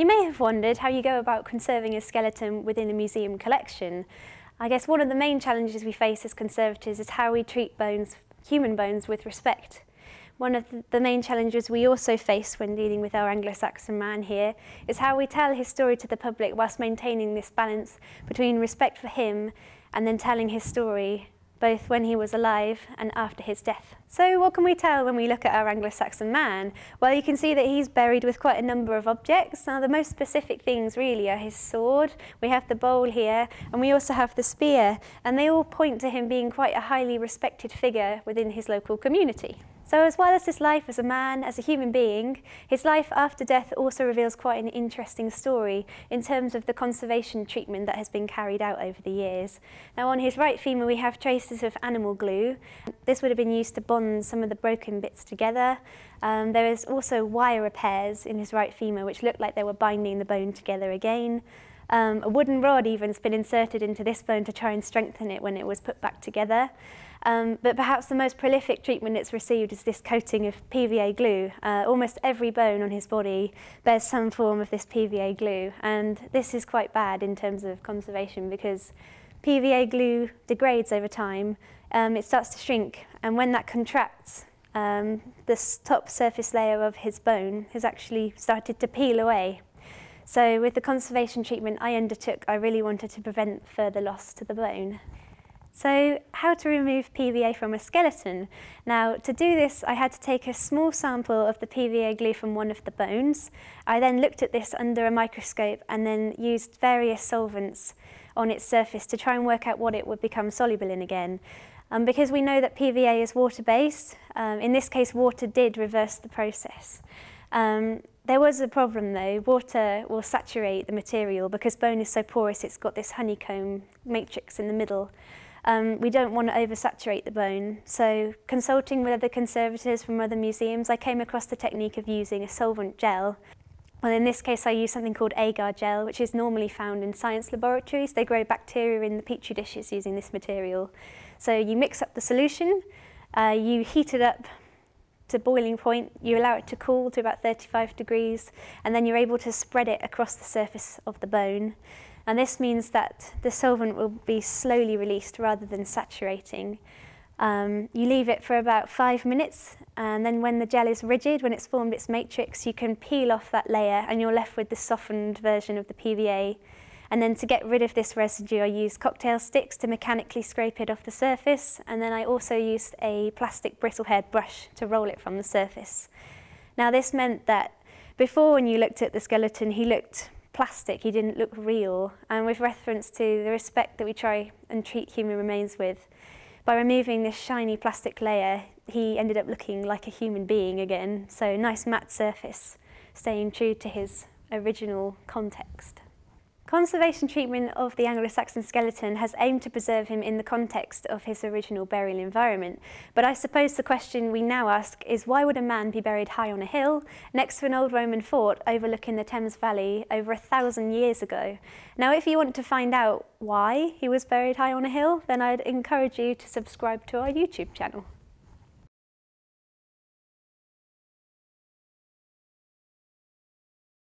You may have wondered how you go about conserving a skeleton within a museum collection. I guess one of the main challenges we face as conservators is how we treat bones, human bones with respect. One of the main challenges we also face when dealing with our Anglo-Saxon man here is how we tell his story to the public whilst maintaining this balance between respect for him and then telling his story both when he was alive and after his death. So what can we tell when we look at our Anglo-Saxon man? Well, you can see that he's buried with quite a number of objects. Now, the most specific things really are his sword, we have the bowl here, and we also have the spear, and they all point to him being quite a highly respected figure within his local community. So as well as his life as a man, as a human being, his life after death also reveals quite an interesting story in terms of the conservation treatment that has been carried out over the years. Now on his right femur we have traces of animal glue. This would have been used to bond some of the broken bits together. Um, there is also wire repairs in his right femur which look like they were binding the bone together again. Um, a wooden rod even's been inserted into this bone to try and strengthen it when it was put back together. Um, but perhaps the most prolific treatment it's received is this coating of PVA glue. Uh, almost every bone on his body bears some form of this PVA glue, and this is quite bad in terms of conservation because PVA glue degrades over time, um, it starts to shrink, and when that contracts, um, top surface layer of his bone has actually started to peel away. So with the conservation treatment I undertook, I really wanted to prevent further loss to the bone. So how to remove PVA from a skeleton? Now to do this I had to take a small sample of the PVA glue from one of the bones. I then looked at this under a microscope and then used various solvents on its surface to try and work out what it would become soluble in again. Um, because we know that PVA is water-based, um, in this case water did reverse the process. Um, there was a problem though, water will saturate the material because bone is so porous it's got this honeycomb matrix in the middle. Um, we don't want to oversaturate the bone. So consulting with other conservators from other museums, I came across the technique of using a solvent gel. Well, in this case, I use something called agar gel, which is normally found in science laboratories. They grow bacteria in the petri dishes using this material. So you mix up the solution, uh, you heat it up to boiling point, you allow it to cool to about 35 degrees, and then you're able to spread it across the surface of the bone. And this means that the solvent will be slowly released rather than saturating. Um, you leave it for about five minutes and then when the gel is rigid, when it's formed its matrix, you can peel off that layer and you're left with the softened version of the PVA. And then to get rid of this residue, I used cocktail sticks to mechanically scrape it off the surface. And then I also used a plastic bristle-haired brush to roll it from the surface. Now this meant that before when you looked at the skeleton, he looked plastic, he didn't look real. And with reference to the respect that we try and treat human remains with, by removing this shiny plastic layer, he ended up looking like a human being again. So nice matte surface, staying true to his original context. Conservation treatment of the Anglo-Saxon skeleton has aimed to preserve him in the context of his original burial environment. But I suppose the question we now ask is why would a man be buried high on a hill next to an old Roman fort overlooking the Thames Valley over a thousand years ago? Now, if you want to find out why he was buried high on a hill, then I'd encourage you to subscribe to our YouTube channel.